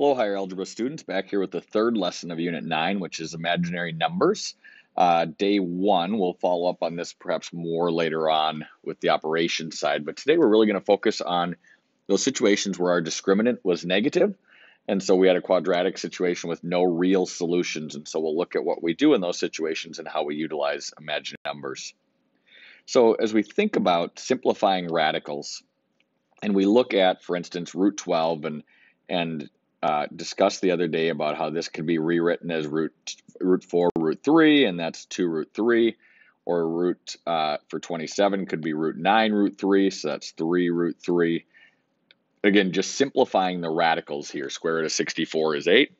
Hello, higher algebra students. Back here with the third lesson of Unit 9, which is imaginary numbers. Uh, day one, we'll follow up on this perhaps more later on with the operation side, but today we're really going to focus on those situations where our discriminant was negative, and so we had a quadratic situation with no real solutions, and so we'll look at what we do in those situations and how we utilize imaginary numbers. So as we think about simplifying radicals, and we look at, for instance, root 12 and and uh, discussed the other day about how this could be rewritten as root root 4 root 3 and that's 2 root 3 or root uh, for 27 could be root 9 root 3 so that's 3 root 3 again just simplifying the radicals here. Square root of 64 is 8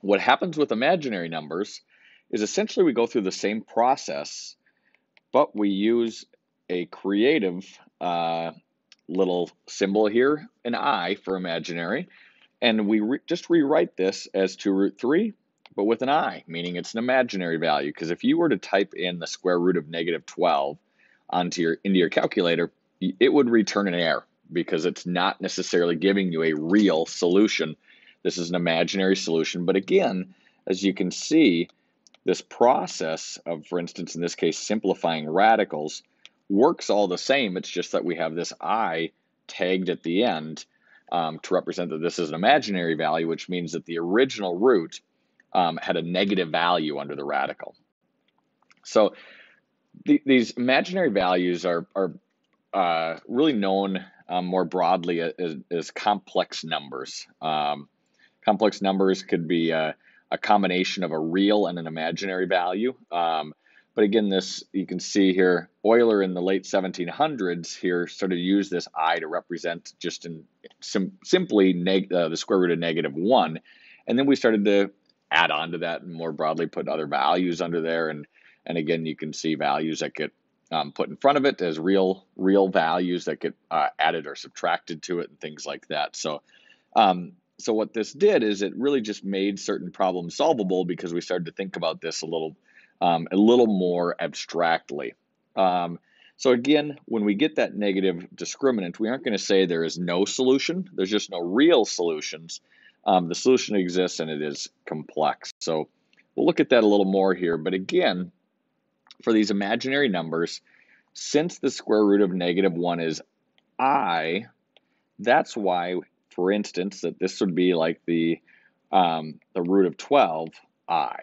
what happens with imaginary numbers is essentially we go through the same process but we use a creative uh, little symbol here an i for imaginary and we re just rewrite this as 2 root 3, but with an i, meaning it's an imaginary value. Because if you were to type in the square root of negative 12 onto your, into your calculator, it would return an error because it's not necessarily giving you a real solution. This is an imaginary solution. But again, as you can see, this process of, for instance, in this case, simplifying radicals works all the same. It's just that we have this i tagged at the end um, to represent that this is an imaginary value, which means that the original root um, had a negative value under the radical. So th these imaginary values are, are uh, really known um, more broadly as, as complex numbers. Um, complex numbers could be a, a, combination of a real and an imaginary value. Um, but again, this you can see here, Euler in the late 1700s here started to use this i to represent just in sim simply uh, the square root of negative one, and then we started to add on to that and more broadly put other values under there, and and again you can see values that get um, put in front of it as real real values that get uh, added or subtracted to it and things like that. So. Um, so what this did is it really just made certain problems solvable because we started to think about this a little um, a little more abstractly. Um, so again, when we get that negative discriminant, we aren't going to say there is no solution. There's just no real solutions. Um, the solution exists and it is complex. So we'll look at that a little more here. But again, for these imaginary numbers, since the square root of negative 1 is i, that's why, for instance, that this would be like the, um, the root of 12, i,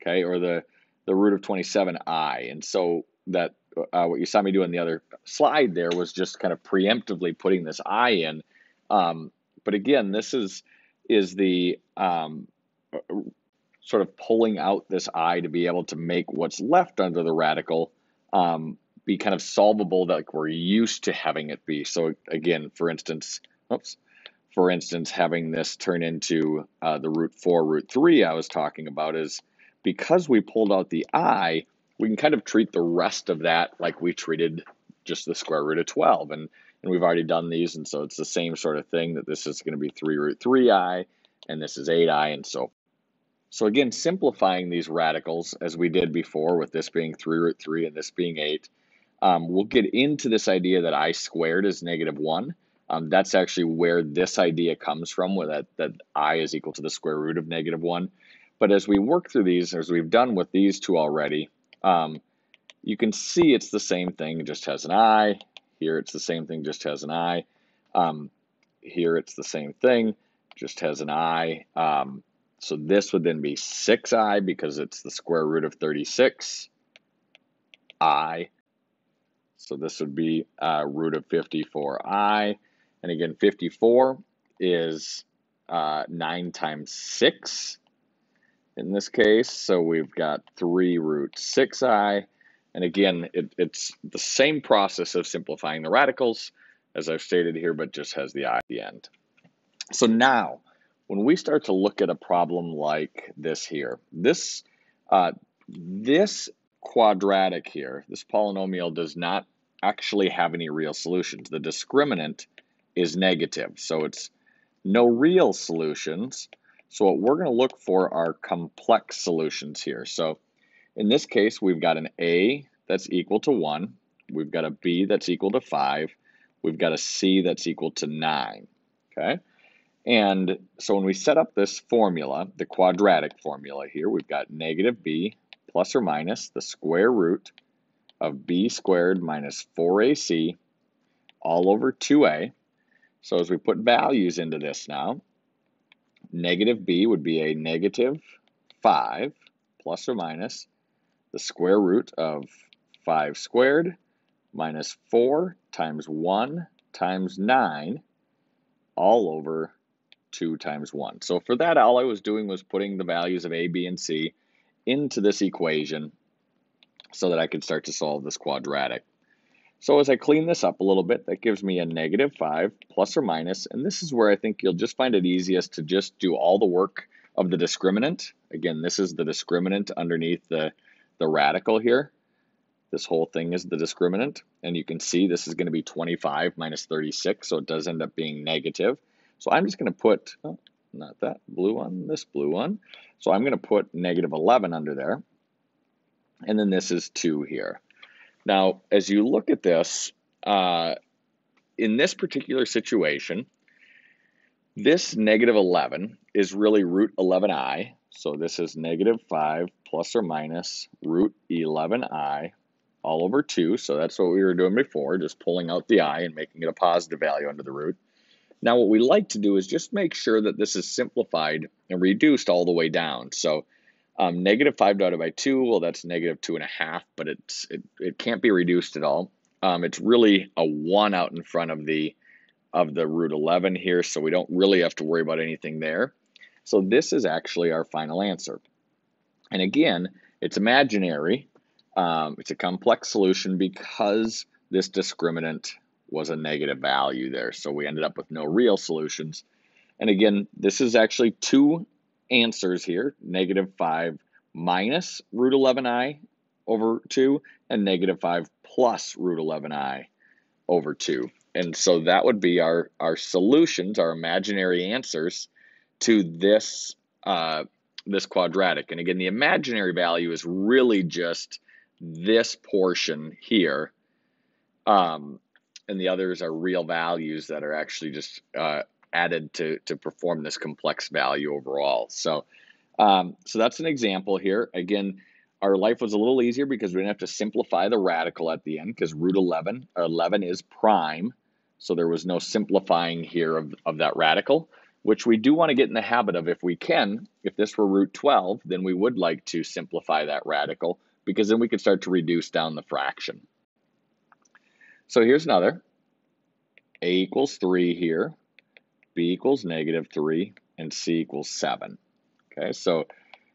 okay, or the the root of 27i. And so that uh, what you saw me do in the other slide there was just kind of preemptively putting this i in. Um, but again, this is is the um, sort of pulling out this i to be able to make what's left under the radical um, be kind of solvable that like we're used to having it be. So again, for instance, oops, for instance, having this turn into uh, the root 4, root 3 I was talking about is because we pulled out the i, we can kind of treat the rest of that like we treated just the square root of 12. And, and we've already done these, and so it's the same sort of thing that this is going to be 3 root 3i, and this is 8i, and so so again, simplifying these radicals as we did before with this being 3 root 3 and this being 8, um, we'll get into this idea that i squared is negative 1. Um, that's actually where this idea comes from, where that, that i is equal to the square root of negative 1. But as we work through these, as we've done with these two already, um, you can see it's the same thing, just has an I. Here it's the same thing, just has an I. Um, here it's the same thing, just has an I. Um, so this would then be 6i because it's the square root of 36. I. So this would be uh, root of 54i. And again, 54 is uh, 9 times 6 in this case. So we've got 3 root 6i. And again, it, it's the same process of simplifying the radicals as I've stated here, but just has the i at the end. So now, when we start to look at a problem like this here, this, uh, this quadratic here, this polynomial does not actually have any real solutions. The discriminant is negative, so it's no real solutions. So what we're going to look for are complex solutions here. So in this case, we've got an A that's equal to 1. We've got a B that's equal to 5. We've got a C that's equal to 9. Okay? And so when we set up this formula, the quadratic formula here, we've got negative b plus or minus the square root of b squared minus 4ac all over 2a. So as we put values into this now, negative b would be a negative 5 plus or minus the square root of 5 squared minus 4 times 1 times 9 all over 2 times 1. So for that, all I was doing was putting the values of a, b, and c into this equation so that I could start to solve this quadratic. So as I clean this up a little bit, that gives me a negative 5 plus or minus, and this is where I think you'll just find it easiest to just do all the work of the discriminant. Again, this is the discriminant underneath the, the radical here. This whole thing is the discriminant, and you can see this is going to be 25 minus 36, so it does end up being negative. So I'm just going to put, oh, not that blue one, this blue one. So I'm going to put negative 11 under there, and then this is 2 here. Now, as you look at this, uh, in this particular situation, this negative 11 is really root 11i. So this is negative 5 plus or minus root 11i all over 2. So that's what we were doing before, just pulling out the i and making it a positive value under the root. Now what we like to do is just make sure that this is simplified and reduced all the way down. So um, negative 5 divided by 2, well, that's negative 2.5, but it's, it, it can't be reduced at all. Um, it's really a 1 out in front of the of the root 11 here, so we don't really have to worry about anything there. So this is actually our final answer. And again, it's imaginary. Um, it's a complex solution because this discriminant was a negative value there. So we ended up with no real solutions. And again, this is actually two answers here, negative 5 minus root 11i over 2 and negative 5 plus root 11i over 2. And so that would be our, our solutions, our imaginary answers to this, uh, this quadratic. And again, the imaginary value is really just this portion here. Um, and the others are real values that are actually just uh, added to, to perform this complex value overall. So, um, so that's an example here. Again, our life was a little easier because we didn't have to simplify the radical at the end because root 11, 11 is prime. So there was no simplifying here of, of that radical, which we do want to get in the habit of if we can. If this were root 12, then we would like to simplify that radical because then we could start to reduce down the fraction. So here's another. A equals 3 here, B equals negative 3, and C equals 7. Okay, so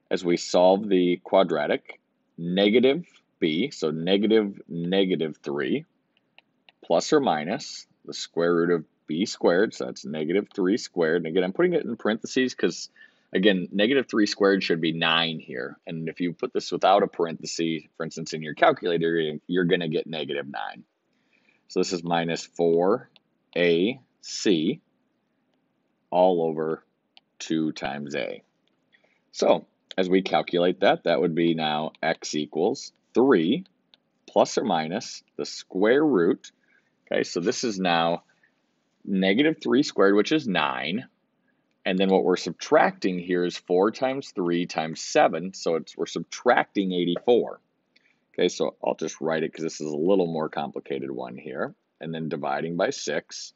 as we solve the quadratic, negative B, so negative negative 3, plus or minus the square root of b squared, so that's negative 3 squared. And again, I'm putting it in parentheses because, again, negative 3 squared should be 9 here. And if you put this without a parenthesis, for instance, in your calculator, you're going to get negative 9. So this is minus 4ac all over 2 times a. So as we calculate that, that would be now x equals 3 plus or minus the square root Okay, so this is now negative 3 squared, which is 9. And then what we're subtracting here is 4 times 3 times 7. So it's we're subtracting 84. Okay, so I'll just write it because this is a little more complicated one here. And then dividing by 6.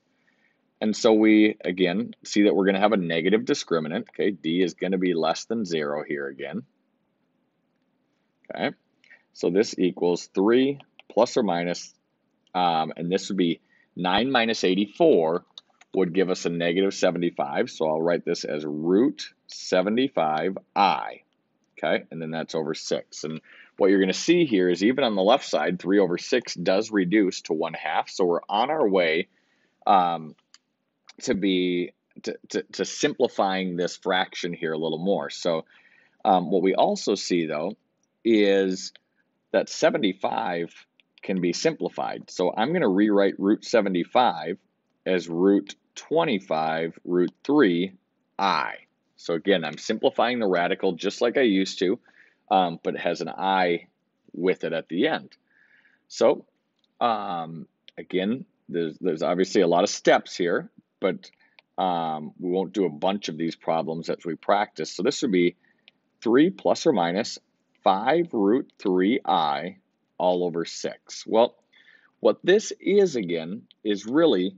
And so we, again, see that we're going to have a negative discriminant. Okay, d is going to be less than 0 here again. Okay, so this equals 3 plus or minus um, and this would be 9 minus 84 would give us a negative 75. So I'll write this as root 75i. Okay, and then that's over 6. And what you're going to see here is even on the left side, 3 over 6 does reduce to 1 half. So we're on our way um, to be to, to, to, simplifying this fraction here a little more. So um, what we also see, though, is that 75 can be simplified. So I'm going to rewrite root 75 as root 25 root 3 i. So again, I'm simplifying the radical just like I used to, um, but it has an i with it at the end. So um, again, there's, there's obviously a lot of steps here, but Um, we won't do a bunch of these problems as we practice. So this would be 3 plus or minus 5 root 3i all over 6. Well, what this is again is really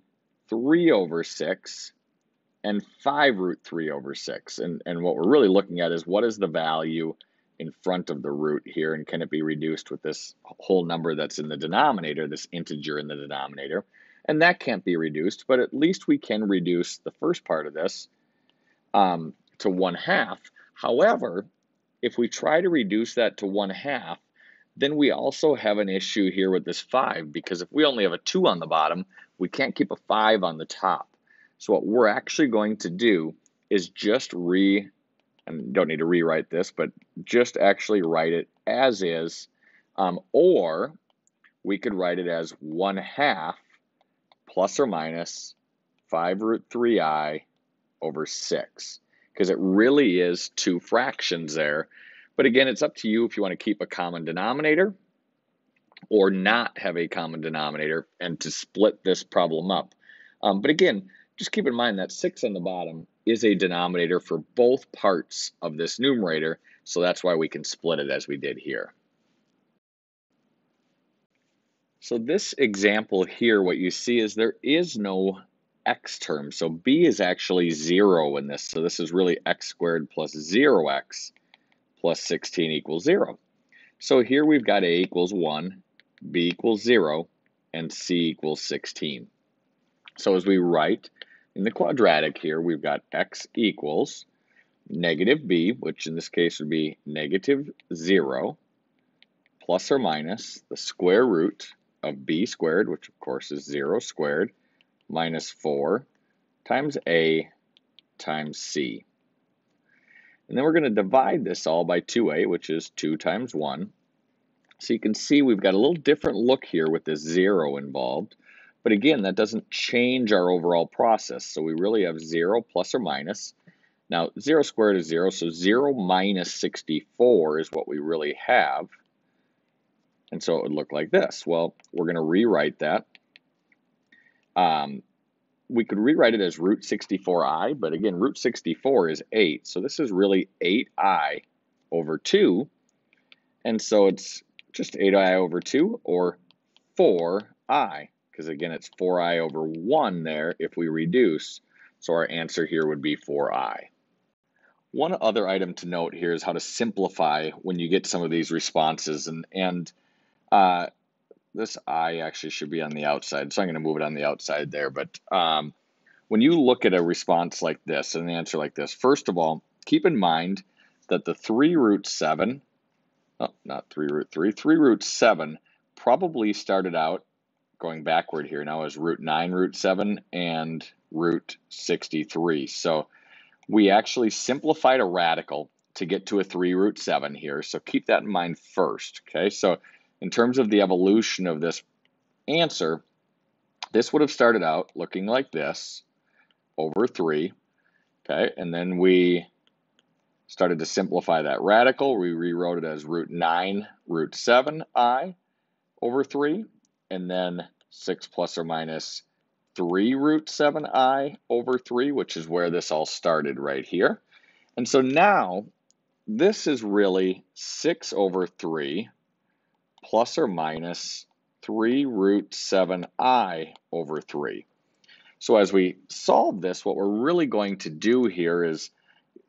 3 over 6 and 5 root 3 over 6. And, and what we're really looking at is what is the value in front of the root here, and can it be reduced with this whole number that's in the denominator, this integer in the denominator? And that can't be reduced, but at least we can reduce the first part of this um, to 1 half. However, if we try to reduce that to 1 half, then we also have an issue here with this 5, because if we only have a 2 on the bottom, we can't keep a 5 on the top. So what we're actually going to do is just re, and don't need to rewrite this, but just actually write it as is, um, or we could write it as 1 half plus or minus 5 root 3i over 6, because it really is two fractions there but again, it's up to you if you want to keep a common denominator or not have a common denominator and to split this problem up. Um, but again, just keep in mind that 6 on the bottom is a denominator for both parts of this numerator, so that's why we can split it as we did here. So this example here, what you see is there is no x term. So b is actually 0 in this. So this is really x squared plus 0x plus 16 equals 0. So here we've got a equals 1, b equals 0, and c equals 16. So as we write in the quadratic here, we've got x equals negative b, which in this case would be negative 0, plus or minus the square root of b squared, which of course is 0 squared, minus 4 times a times c. And then we're going to divide this all by 2a, which is 2 times 1. So you can see we've got a little different look here with this 0 involved. But again, that doesn't change our overall process. So we really have 0 plus or minus. Now, 0 squared is 0, so 0 minus 64 is what we really have. And so it would look like this. Well, we're going to rewrite that. Um, we could rewrite it as root 64i, but again, root 64 is 8. So this is really 8i over 2. And so it's just 8i over 2 or 4i, because again, it's 4i over 1 there if we reduce. So our answer here would be 4i. One other item to note here is how to simplify when you get some of these responses. And, and uh, this I actually should be on the outside, so I'm going to move it on the outside there. But um, when you look at a response like this, and an answer like this, first of all, keep in mind that the 3 root 7, oh, not 3 root 3, 3 root 7 probably started out going backward here now as root 9 root 7 and root 63. So we actually simplified a radical to get to a 3 root 7 here. So keep that in mind first, okay? So in terms of the evolution of this answer, this would have started out looking like this over 3. Okay, and then we started to simplify that radical. We rewrote it as root 9 root 7i over 3, and then 6 plus or minus 3 root 7i over 3, which is where this all started right here. And so now this is really 6 over 3 plus or minus 3 root 7i over 3. So as we solve this, what we're really going to do here is,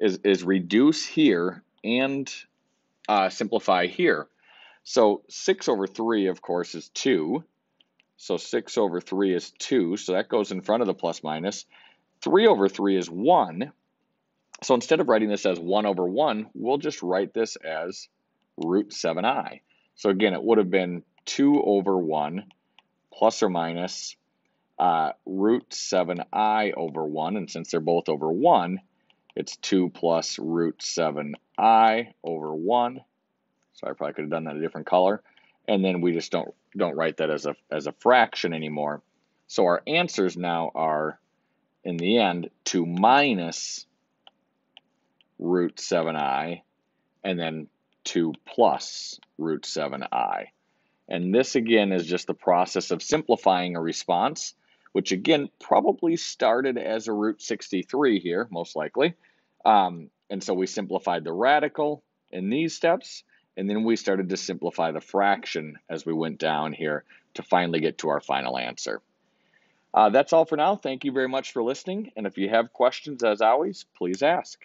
is, is reduce here and uh, simplify here. So 6 over 3, of course, is 2. So 6 over 3 is 2, so that goes in front of the plus minus. 3 over 3 is 1. So instead of writing this as 1 over 1, we'll just write this as root 7i. So again, it would have been 2 over 1 plus or minus uh, root 7i over 1. And since they're both over 1, it's 2 plus root 7i over 1. So I probably could have done that a different color. And then we just don't, don't write that as a, as a fraction anymore. So our answers now are, in the end, 2 minus root 7i, and then 2 plus root 7i. And this again is just the process of simplifying a response which again probably started as a root 63 here, most likely. Um, and so we simplified the radical in these steps, and then we started to simplify the fraction as we went down here to finally get to our final answer. Uh, that's all for now. Thank you very much for listening. And if you have questions, as always, please ask.